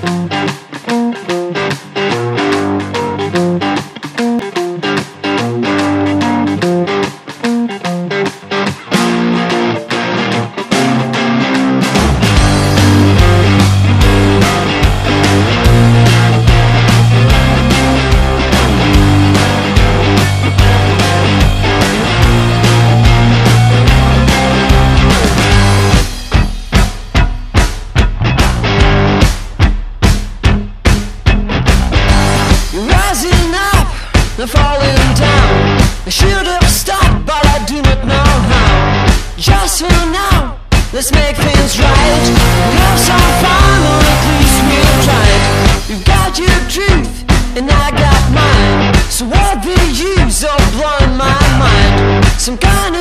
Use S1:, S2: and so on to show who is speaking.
S1: Thank and falling down. I should have stopped, but I do not know how. Just for now, let's make things right. Have some or at least we got your truth, and I got mine. So what the use my mind? Some kind of